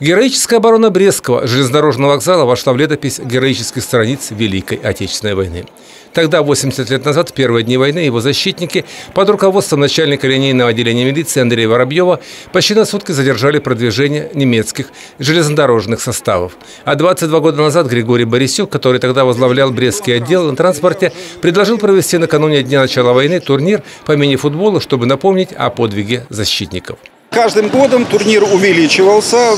Героическая оборона Брестского железнодорожного вокзала вошла в летопись героических страниц Великой Отечественной войны. Тогда, 80 лет назад, в первые дни войны, его защитники под руководством начальника линейного отделения милиции Андрея Воробьева почти на сутки задержали продвижение немецких железнодорожных составов. А 22 года назад Григорий Борисюк, который тогда возглавлял Брестский отдел на транспорте, предложил провести накануне дня начала войны турнир по мини-футболу, чтобы напомнить о подвиге защитников. Каждым годом турнир увеличивался,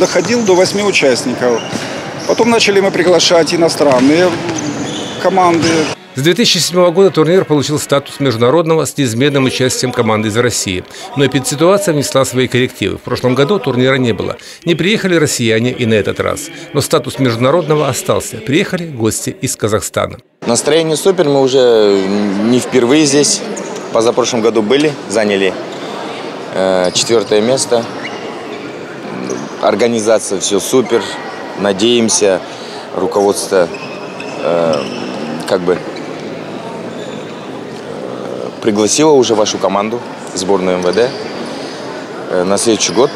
доходил до восьми участников. Потом начали мы приглашать иностранные команды. С 2007 года турнир получил статус международного с неизменным участием команды из России. Но эпидситуация внесла свои коррективы. В прошлом году турнира не было. Не приехали россияне и на этот раз. Но статус международного остался. Приехали гости из Казахстана. Настроение супер. Мы уже не впервые здесь. Позапрошлом году были, заняли четвертое место. Организация все супер. Надеемся, руководство э, как бы э, пригласило уже вашу команду, сборную МВД. На следующий год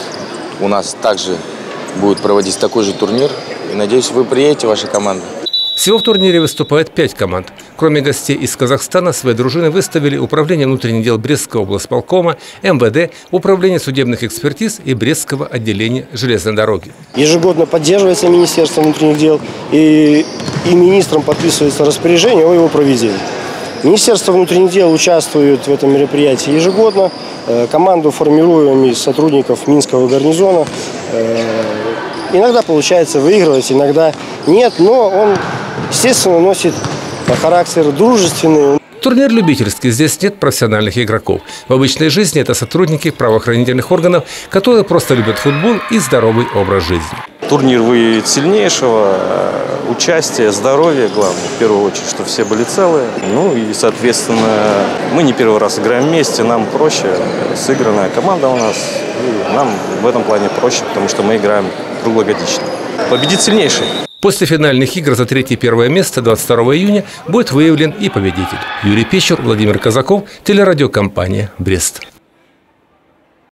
у нас также будет проводиться такой же турнир. И надеюсь, вы приедете, ваша команда. Всего в турнире выступает пять команд. Кроме гостей из Казахстана, свои дружины выставили Управление внутренних дел Брестского облсполкома, МВД, Управление судебных экспертиз и Брестского отделения железной дороги. Ежегодно поддерживается Министерство внутренних дел и, и министром подписывается распоряжение о его проведении. Министерство внутренних дел участвует в этом мероприятии ежегодно. Э, команду формируем из сотрудников Минского гарнизона. Иногда получается выигрывать, иногда нет, но он естественно, носит характер дружественный. Турнир любительский, здесь нет профессиональных игроков. В обычной жизни это сотрудники правоохранительных органов, которые просто любят футбол и здоровый образ жизни. Турнир выявит сильнейшего, э, участие, здоровье, главное, в первую очередь, что все были целые. Ну и, соответственно, мы не первый раз играем вместе, нам проще, сыгранная команда у нас, и нам в этом плане проще, потому что мы играем круглогодично. Победит сильнейший. После финальных игр за третье и первое место 22 июня будет выявлен и победитель. Юрий Печер, Владимир Казаков, телерадиокомпания «Брест».